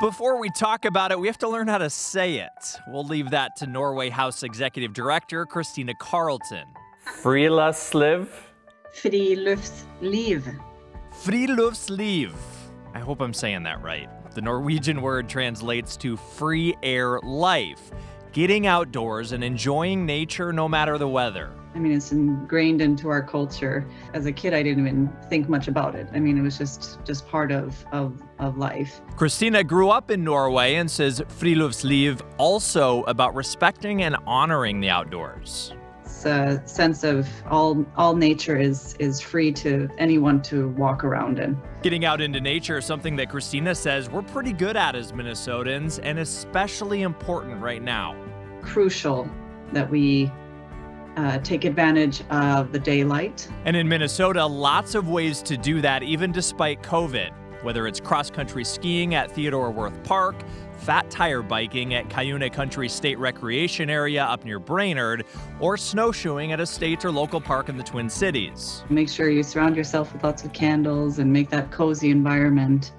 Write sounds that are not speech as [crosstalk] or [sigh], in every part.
Before we talk about it, we have to learn how to say it. We'll leave that to Norway House Executive Director Christina Carlson. Friluftsliv. Friluftsliv. Friluftsliv. I hope I'm saying that right. The Norwegian word translates to free air life, getting outdoors and enjoying nature no matter the weather. I mean, it's ingrained into our culture. As a kid, I didn't even think much about it. I mean, it was just just part of of, of life. Christina grew up in Norway and says friluftsliv also about respecting and honoring the outdoors. It's a sense of all all nature is is free to anyone to walk around in. Getting out into nature is something that Christina says we're pretty good at as Minnesotans and especially important right now. Crucial that we uh, take advantage of the daylight. And in Minnesota, lots of ways to do that, even despite COVID. Whether it's cross country skiing at Theodore Wirth Park, fat tire biking at Cuyuna Country State Recreation Area up near Brainerd, or snowshoeing at a state or local park in the Twin Cities. Make sure you surround yourself with lots of candles and make that cozy environment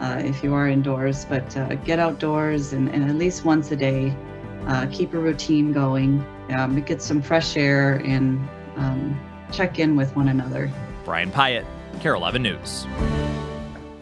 uh, if you are indoors. But uh, get outdoors and, and, at least once a day. Uh, keep a routine going um, get some fresh air and um, check in with one another. Brian Pyatt, KARE 11 News.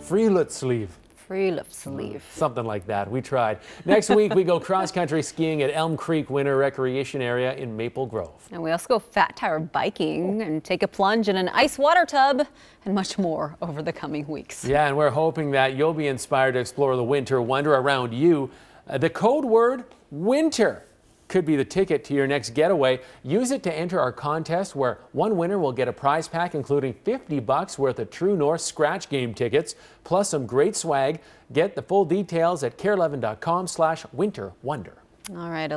Friluftsliv. Friluftsliv. Something like that. We tried. Next week, we go [laughs] cross country skiing at Elm Creek Winter Recreation Area in Maple Grove. And we also go fat tire biking and take a plunge in an ice water tub and much more over the coming weeks. Yeah, and we're hoping that you'll be inspired to explore the winter wonder around you. Uh, the code word winter could be the ticket to your next getaway. Use it to enter our contest where one winner will get a prize pack including 50 bucks worth of True North scratch game tickets plus some great swag. Get the full details at kare11.com slash winter wonder. All right.